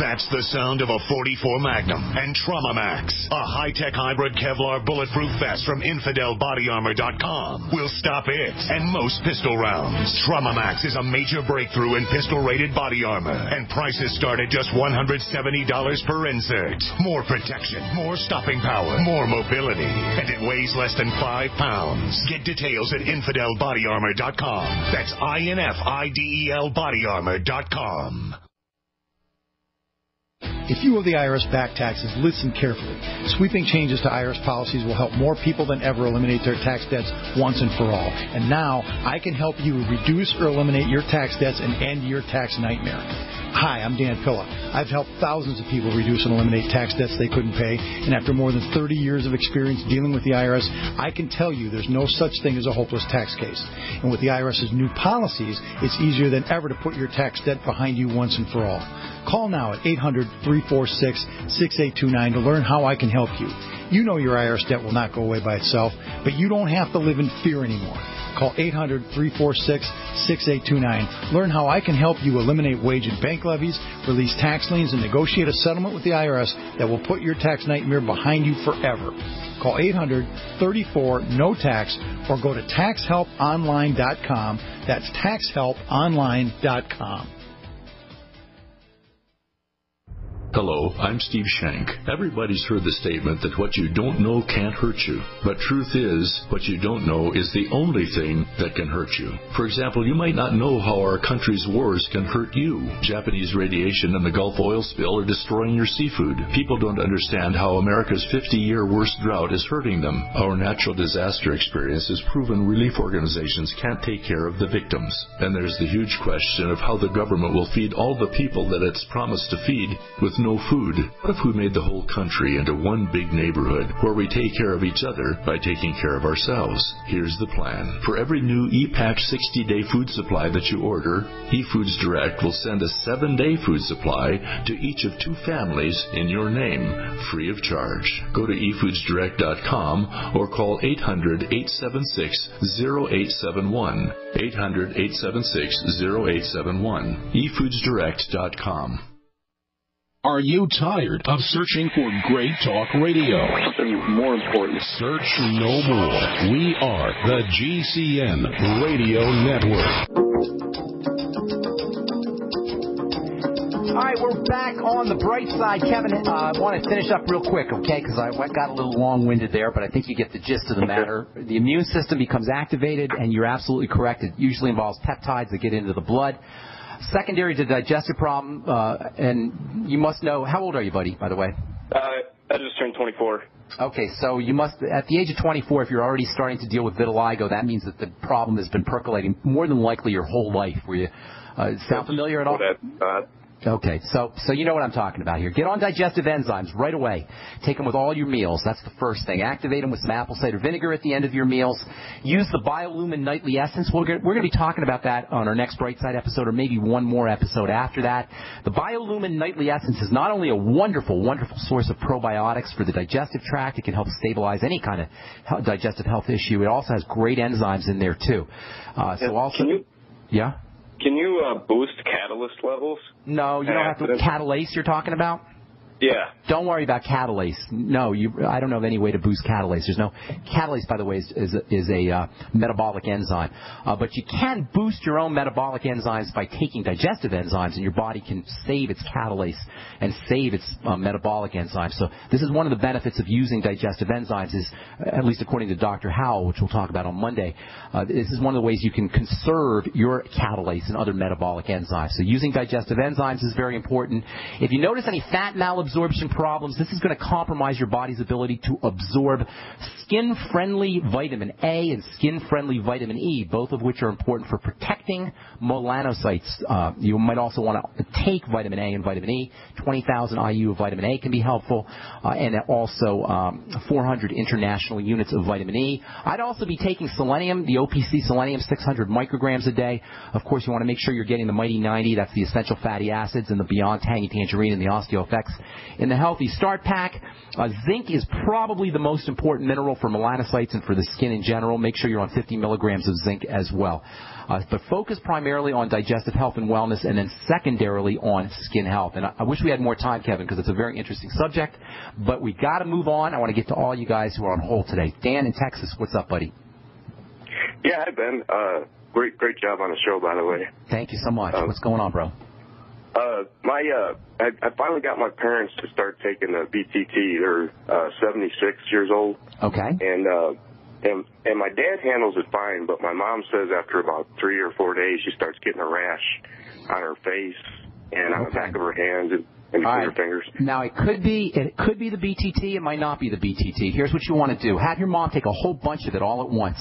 M: That's the sound of a 44 Magnum and Trauma Max, a high-tech hybrid Kevlar bulletproof vest from InfidelBodyArmor.com will stop it and most pistol rounds. Trauma Max is a major breakthrough in pistol-rated body armor, and prices start at just $170 per insert. More protection, more stopping power, more mobility, and it weighs less than five pounds. Get details at InfidelBodyArmor.com. That's I-N-F-I-D-E-L BodyArmor.com.
N: If you owe the IRS back taxes, listen carefully. Sweeping changes to IRS policies will help more people than ever eliminate their tax debts once and for all. And now I can help you reduce or eliminate your tax debts and end your tax nightmare. Hi, I'm Dan Pilla. I've helped thousands of people reduce and eliminate tax debts they couldn't pay, and after more than 30 years of experience dealing with the IRS, I can tell you there's no such thing as a hopeless tax case. And with the IRS's new policies, it's easier than ever to put your tax debt behind you once and for all. Call now at 800 346 6829 to learn how I can help you. You know your IRS debt will not go away by itself, but you don't have to live in fear anymore. Call 800 346 6829. Learn how I can help you eliminate wage and bank levies, release tax liens, and negotiate a settlement with the IRS that will put your tax nightmare behind you forever. Call 800 34 no tax or go to taxhelponline.com. That's taxhelponline.com.
O: Hello, I'm Steve Shank. Everybody's heard the statement that what you don't know can't hurt you. But truth is, what you don't know is the only thing that can hurt you. For example, you might not know how our country's wars can hurt you. Japanese radiation and the Gulf oil spill are destroying your seafood. People don't understand how America's 50 year worst drought is hurting them. Our natural disaster experience has proven relief organizations can't take care of the victims. And there's the huge question of how the government will feed all the people that it's promised to feed with no food. What if we made the whole country into one big neighborhood where we take care of each other by taking care of ourselves? Here's the plan. For every new ePatch 60 day food supply that you order, eFoods Direct will send a seven day food supply to each of two families in your name, free of charge. Go to efoodsdirect.com or call 800 876 0871. 800 876 0871. efoodsdirect.com.
G: Are you tired of searching for great talk radio?
P: Something more important.
G: Search no more. We are the GCN Radio Network.
A: All right, we're back on the bright side. Kevin, uh, I want to finish up real quick, okay? Because I got a little long-winded there, but I think you get the gist of the matter. The immune system becomes activated, and you're absolutely correct. It usually involves peptides that get into the blood. Secondary to digestive problem, uh, and you must know. How old are you, buddy? By the way.
P: Uh, I just turned 24.
A: Okay, so you must, at the age of 24, if you're already starting to deal with vitiligo, that means that the problem has been percolating more than likely your whole life. Were you uh, sound familiar at all?
P: Uh,
A: Okay, so so you know what I'm talking about here. Get on digestive enzymes right away. Take them with all your meals. That's the first thing. Activate them with some apple cider vinegar at the end of your meals. Use the Biolumin Nightly Essence. We're going we're going to be talking about that on our next Bright Side episode, or maybe one more episode after that. The Biolumin Nightly Essence is not only a wonderful, wonderful source of probiotics for the digestive tract. It can help stabilize any kind of digestive health issue. It also has great enzymes in there too. Uh, so also,
P: Can you
A: yeah.
P: Can you uh, boost catalase levels?
A: No, you don't have to. Catalase, you're talking about?
P: Yeah.
A: Don't worry about catalase. No, you. I don't know of any way to boost catalase. There's no catalase, by the way, is is a, is a uh, metabolic enzyme. Uh, but you can boost your own metabolic enzymes by taking digestive enzymes, and your body can save its catalase and save its uh, metabolic enzymes. So this is one of the benefits of using digestive enzymes. Is at least according to Dr. Howell, which we'll talk about on Monday. Uh, this is one of the ways you can conserve your catalase and other metabolic enzymes. So using digestive enzymes is very important. If you notice any fat malabsorption problems, this is going to compromise your body's ability to absorb skin-friendly vitamin A and skin-friendly vitamin E, both of which are important for protecting melanocytes. Uh, you might also want to take vitamin A and vitamin E. 20,000 IU of vitamin A can be helpful, uh, and also um, 400 international units of vitamin E. I'd also be taking selenium, the OPC selenium, 600 micrograms a day. Of course, you want to make sure you're getting the Mighty 90. That's the essential fatty acids and the Beyond Tangy Tangerine and the OsteoFX in the Healthy Start Pack. Uh, zinc is probably the most important mineral for melanocytes and for the skin in general. Make sure you're on 50 milligrams of zinc as well. Uh, but focus primarily on digestive health and wellness, and then secondarily on skin health. And I, I wish we had more time, Kevin, because it's a very interesting subject. But we got to move on. I want to get to all you guys who are on hold today. Dan in Texas, what's up, buddy?
P: Yeah, hi Ben. Uh, great, great job on the show, by the way.
A: Thank you so much. What's going on, bro?
P: Uh, my, uh, I, I finally got my parents to start taking the BTT. They're uh, 76 years old,
A: Okay.
P: and uh, and and my dad handles it fine, but my mom says after about three or four days, she starts getting a rash on her face and on the back of her hands and, and between
A: right.
P: her fingers.
A: Now it could be it could be the BTT. It might not be the BTT. Here's what you want to do: have your mom take a whole bunch of it all at once.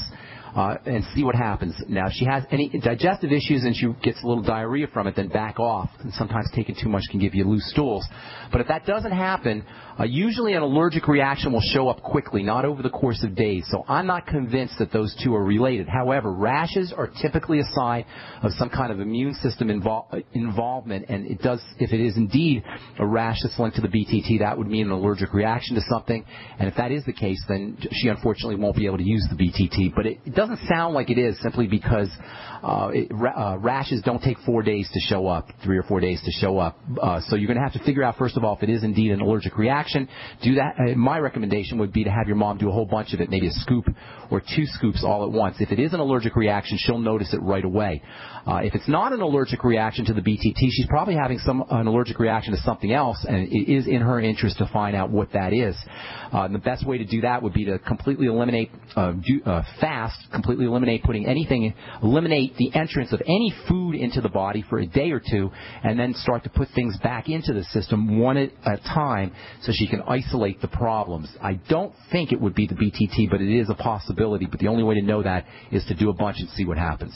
A: Uh, and see what happens. Now, if she has any digestive issues and she gets a little diarrhea from it, then back off. And sometimes taking too much can give you loose stools. But if that doesn't happen, uh, usually an allergic reaction will show up quickly, not over the course of days. So I'm not convinced that those two are related. However, rashes are typically a sign of some kind of immune system invol- involvement, and it does, if it is indeed a rash that's linked to the BTT, that would mean an allergic reaction to something. And if that is the case, then she unfortunately won't be able to use the BTT. But it, it doesn't sound like it is simply because uh, uh, rashes don't take four days to show up, three or four days to show up. Uh, so you're going to have to figure out first of all if it is indeed an allergic reaction. Do that. Uh, my recommendation would be to have your mom do a whole bunch of it, maybe a scoop or two scoops all at once. If it is an allergic reaction, she'll notice it right away. Uh, if it's not an allergic reaction to the BTT, she's probably having some an allergic reaction to something else, and it is in her interest to find out what that is. Uh, the best way to do that would be to completely eliminate uh, do, uh, fast, completely eliminate putting anything, eliminate the entrance of any food into the body for a day or two, and then start to put things back into the system one at a time, so she can isolate the problems. I don't think it would be the BTT, but it is a possibility. But the only way to know that is to do a bunch and see what happens.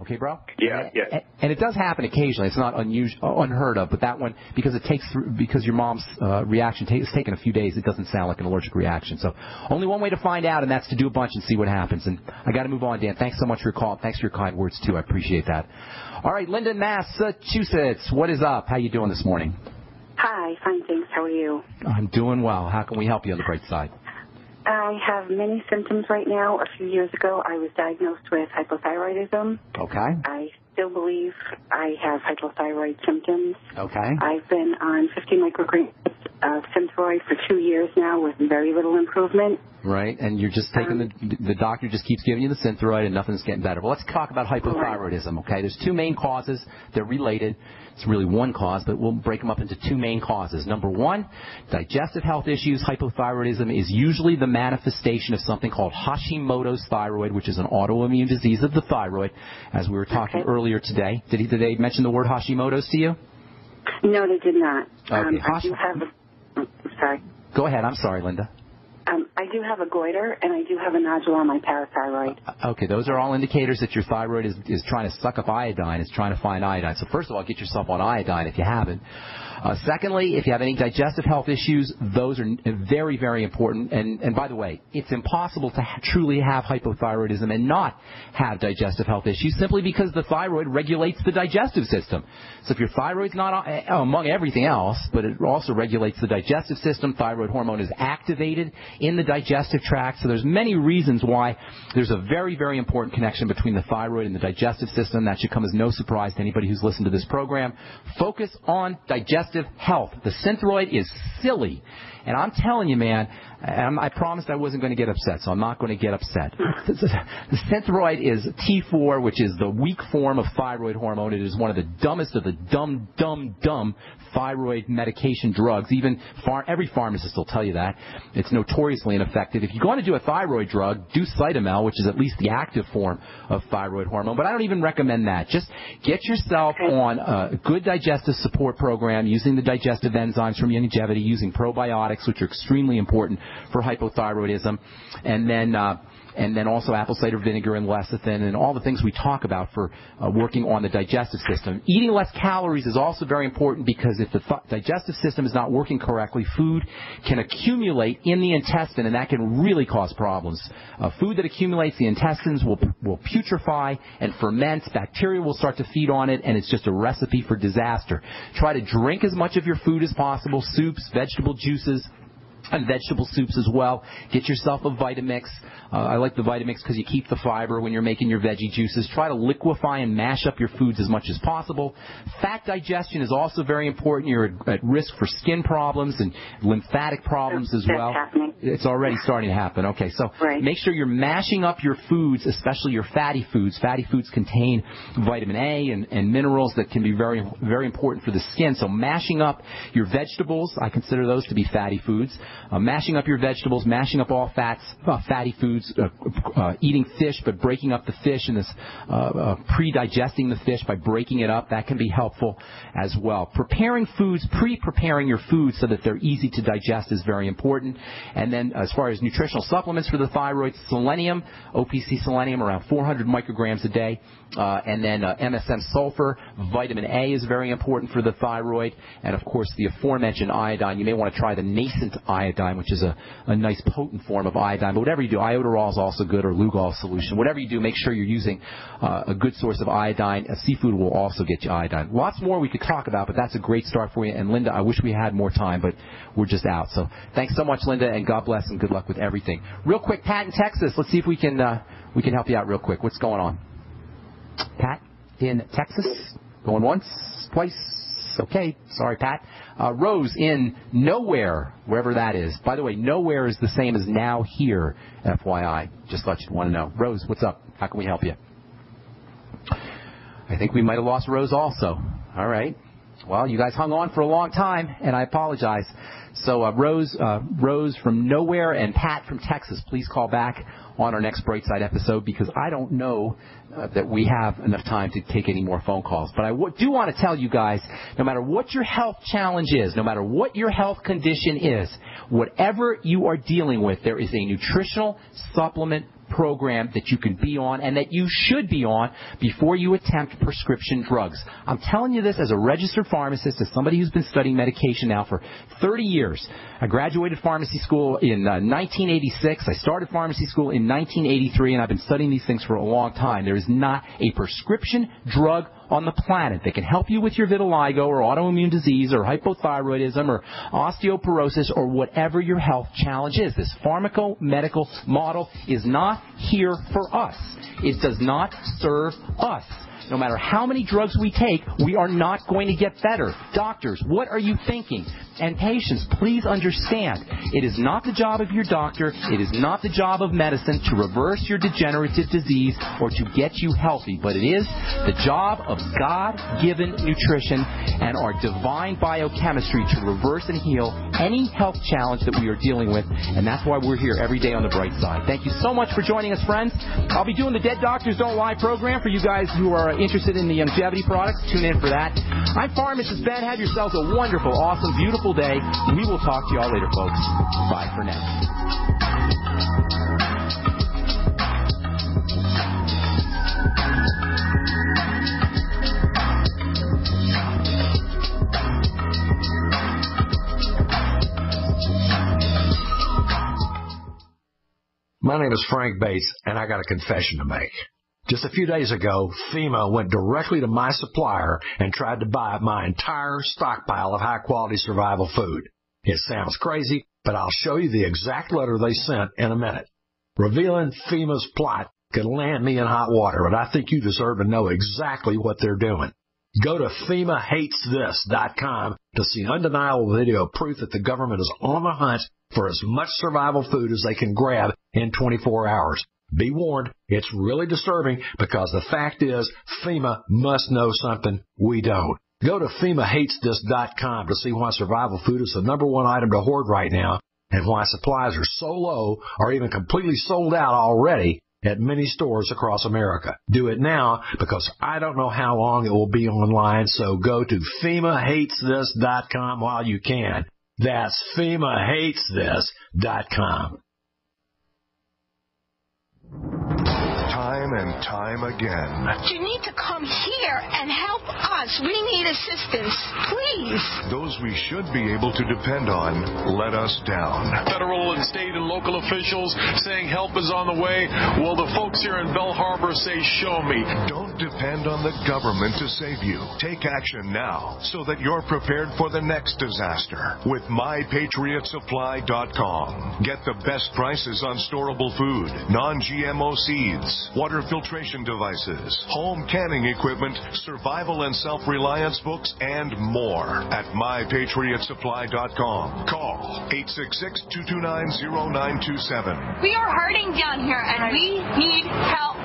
A: Okay, bro?
P: Yeah, yeah.
A: And it does happen occasionally. It's not unusual, unheard of. But that one, because it takes because your mom's uh, reaction ta- it's taken a few days, it doesn't sound like an allergic reaction. So only one way to find out, and that's to do a bunch and see what happens. And I got to move on, Dan. Thanks so much for your call. Thanks for your kind words too. I appreciate that. All right, Linda, Massachusetts. What is up? How you doing this morning?
Q: Hi, fine, thanks. How are you?
A: I'm doing well. How can we help you on the bright side?
Q: I have many symptoms right now. A few years ago, I was diagnosed with hypothyroidism.
A: Okay.
Q: I still believe I have hypothyroid symptoms.
A: Okay.
Q: I've been on 50 micrograms of Synthroid for two years now with very little improvement.
A: Right, and you're just taking the um, the doctor just keeps giving you the Synthroid and nothing's getting better. Well, let's talk about hypothyroidism. Okay, there's two main causes. They're related. It's really one cause, but we'll break them up into two main causes. Number one, digestive health issues. Hypothyroidism is usually the manifestation of something called Hashimoto's thyroid, which is an autoimmune disease of the thyroid, as we were talking earlier today. Did, he, did they mention the word Hashimoto's to you?
Q: No, they did not. Um,
A: Okay,
Q: I do have. A, I'm sorry.
A: Go ahead. I'm sorry, Linda.
Q: Um, I do have a goiter and I do have a nodule on my parathyroid.
A: Okay, those are all indicators that your thyroid is, is trying to suck up iodine, is trying to find iodine. So first of all, get yourself on iodine if you haven't. Uh, secondly, if you have any digestive health issues, those are very, very important. And, and by the way, it's impossible to ha- truly have hypothyroidism and not have digestive health issues simply because the thyroid regulates the digestive system. So if your thyroid's not uh, among everything else, but it also regulates the digestive system, thyroid hormone is activated in the digestive tract. So there's many reasons why there's a very, very important connection between the thyroid and the digestive system. That should come as no surprise to anybody who's listened to this program. Focus on digestive health. The Synthroid is silly. And I'm telling you, man, and I promised I wasn't going to get upset, so I'm not going to get upset. The Synthroid is T4, which is the weak form of thyroid hormone. It is one of the dumbest of the dumb, dumb, dumb thyroid medication drugs. Even phar- every pharmacist will tell you that. It's notoriously ineffective. If you're going to do a thyroid drug, do Cytomel, which is at least the active form of thyroid hormone. But I don't even recommend that. Just get yourself on a good digestive support program using the digestive enzymes from Youngevity, using probiotics, which are extremely important for hypothyroidism, and then. Uh, and then also apple cider vinegar and lecithin and all the things we talk about for uh, working on the digestive system. Eating less calories is also very important because if the th- digestive system is not working correctly, food can accumulate in the intestine, and that can really cause problems. Uh, food that accumulates the intestines will will putrefy and ferment. Bacteria will start to feed on it, and it's just a recipe for disaster. Try to drink as much of your food as possible: soups, vegetable juices, and vegetable soups as well. Get yourself a Vitamix. Uh, I like the Vitamix because you keep the fiber when you're making your veggie juices. Try to liquefy and mash up your foods as much as possible. Fat digestion is also very important. You're at, at risk for skin problems and lymphatic problems as well.
Q: happening.
A: It's already starting to happen. Okay, so
Q: Right.
A: make sure you're mashing up your foods, especially your fatty foods. Fatty foods contain vitamin A and, and minerals that can be very, very important for the skin. So mashing up your vegetables, I consider those to be fatty foods. Uh, mashing up your vegetables, mashing up all fats, uh, fatty foods, uh, uh, eating fish, but breaking up the fish and this uh, uh, pre-digesting the fish by breaking it up, that can be helpful as well. Preparing foods, pre-preparing your foods so that they're easy to digest is very important. And then as far as nutritional supplements for the thyroid, selenium, OPC selenium around 400 micrograms a day, uh, and then MSM sulfur, vitamin A is very important for the thyroid, and of course the aforementioned iodine. You may want to try the nascent iodine, which is a, a nice potent form of iodine. But whatever you do, iodoral is also good, or Lugol solution. Whatever you do, make sure you're using uh, a good source of iodine. Uh, seafood will also get you iodine. Lots more we could talk about, but that's a great start for you. And Linda, I wish we had more time, but we're just out. So thanks so much, Linda, and God bless and good luck with everything. Real quick, Pat in Texas. Let's see if we can uh, we can help you out real quick. What's going on? Pat in Texas. Going once, twice. Okay, sorry, Pat. Uh, Rose in Nowhere, wherever that is. By the way, Nowhere is the same as Now Here, FYI. Just let you'd want to know. Rose, what's up? How can we help you? I think we might have lost Rose also. All right. Well, you guys hung on for a long time, and I apologize. So, uh, Rose, uh, Rose from Nowhere and Pat from Texas, please call back on our next Brightside episode because I don't know uh, that we have enough time to take any more phone calls. But I w- do want to tell you guys, no matter what your health challenge is, no matter what your health condition is, whatever you are dealing with, there is a nutritional supplement program that you can be on and that you should be on before you attempt prescription drugs. I'm telling you this as a registered pharmacist, as somebody who's been studying medication now for 30 years. I graduated pharmacy school in uh, 1986. I started pharmacy school in 1983, and I've been studying these things for a long time. There is not a prescription drug on the planet that can help you with your vitiligo or autoimmune disease or hypothyroidism or osteoporosis or whatever your health challenge is. This pharmaco-medical model is not here for us. It does not serve us. No matter how many drugs we take, we are not going to get better. Doctors, what are you thinking? And patients, please understand, it is not the job of your doctor, it is not the job of medicine to reverse your degenerative disease or to get you healthy, but it is the job of God-given nutrition and our divine biochemistry to reverse and heal any health challenge that we are dealing with, and that's why we're here every day on the bright side. Thank you so much for joining us, friends. I'll be doing the Dead Doctors Don't Lie program for you guys who are interested in the um, Youngevity products. Tune in for that. I'm Pharmacist Ben. Have yourselves a wonderful, awesome, beautiful day. We will talk to y'all later, folks. Bye for now.
R: My name is Frank Bates, and I got a confession to make. Just a few days ago, FEMA went directly to my supplier and tried to buy my entire stockpile of high quality survival food. It sounds crazy, but I'll show you the exact letter they sent in a minute. Revealing FEMA's plot could land me in hot water, but I think you deserve to know exactly what they're doing. Go to FEMAHatesThis.com to see undeniable video proof that the government is on the hunt for as much survival food as they can grab in 24 hours. Be warned, it's really disturbing because the fact is FEMA must know something we don't. Go to FEMAHatesThis.com to see why survival food is the number one item to hoard right now and why supplies are so low or even completely sold out already at many stores across America. Do it now because I don't know how long it will be online, so go to FEMAHatesThis.com while you can. That's FEMAHatesThis.com.
S: Time and time again.
T: You need to come here and help us. We need assistance, please.
S: Those we should be able to depend on let us down.
U: Federal and state and local officials saying help is on the way. Well, the folks here in Belle Harbor say, show me.
S: Don't depend on the government to save you. Take action now so that you're prepared for the next disaster with MyPatriotSupply.com. Get the best prices on storable food, non-GMO seeds, water filtration devices, home canning equipment, survival and self-reliance books, and more at MyPatriotSupply.com. Call 866-229-0927.
T: We are hurting down here and we need help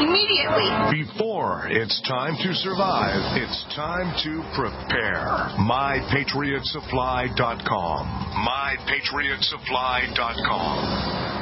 T: immediately.
S: Before it's time to survive, it's time to prepare. MyPatriotSupply.com. MyPatriotSupply.com.